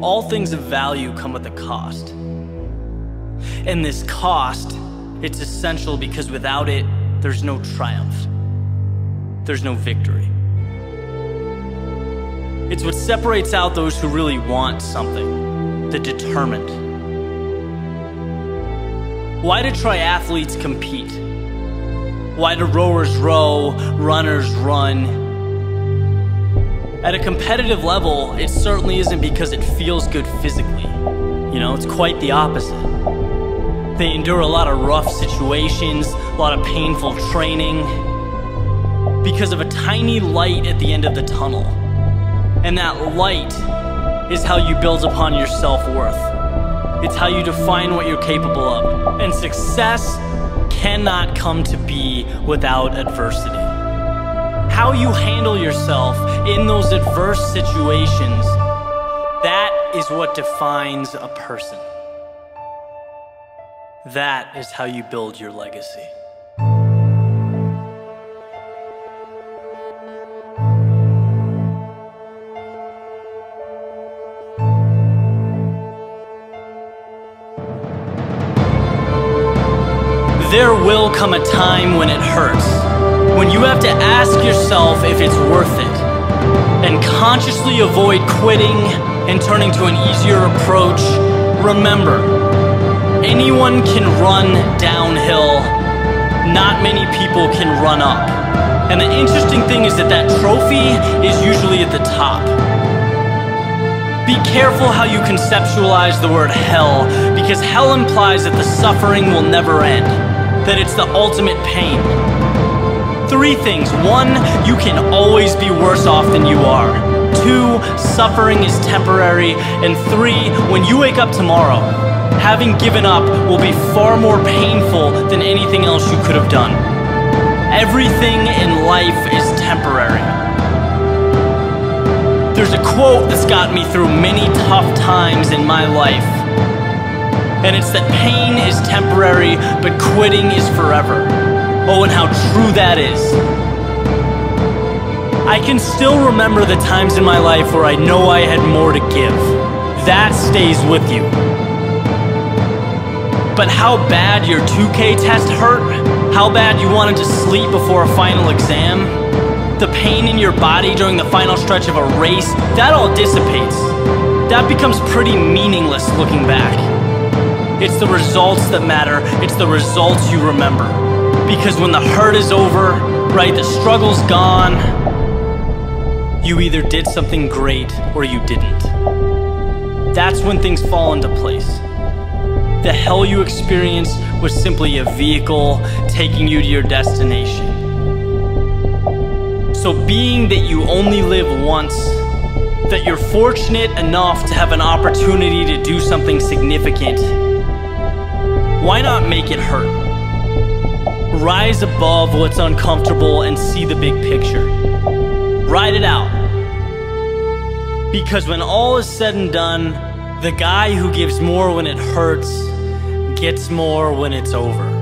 all things of value come with a cost. And this cost, it's essential because without it, there's no triumph. There's no victory. It's what separates out those who really want something, the determined. Why do triathletes compete? Why do rowers row, runners run? At a competitive level, it certainly isn't because it feels good physically. You know, it's quite the opposite. They endure a lot of rough situations, a lot of painful training, because of a tiny light at the end of the tunnel. And that light is how you build upon your self worth. It's how you define what you're capable of. And success cannot come to be without adversity. How you handle yourself in those adverse situations, that is what defines a person. That is how you build your legacy. There will come a time when it hurts, when you have to ask yourself if it's worth it, and consciously avoid quitting and turning to an easier approach. Remember, anyone can run downhill, not many people can run up. And the interesting thing is that that trophy is usually at the top. Be careful how you conceptualize the word hell, because hell implies that the suffering will never end, that it's the ultimate pain. Three things. One, you can always be worse off than you are. Two, suffering is temporary. And three, when you wake up tomorrow, having given up will be far more painful than anything else you could have done. Everything in life is temporary. There's a quote that's got me through many tough times in my life. And it's that pain is temporary, but quitting is forever. Oh, and how true that is. I can still remember the times in my life where I know I had more to give. That stays with you. But how bad your 2K test hurt, how bad you wanted to sleep before a final exam, the pain in your body during the final stretch of a race, that all dissipates. That becomes pretty meaningless looking back. It's the results that matter, it's the results you remember. Because when the hurt is over, right, the struggle's gone, you either did something great or you didn't. That's when things fall into place. The hell you experienced was simply a vehicle taking you to your destination. So, being that you only live once, that you're fortunate enough to have an opportunity to do something significant, why not make it hurt? Rise above what's uncomfortable and see the big picture. Ride it out. Because when all is said and done, the guy who gives more when it hurts gets more when it's over.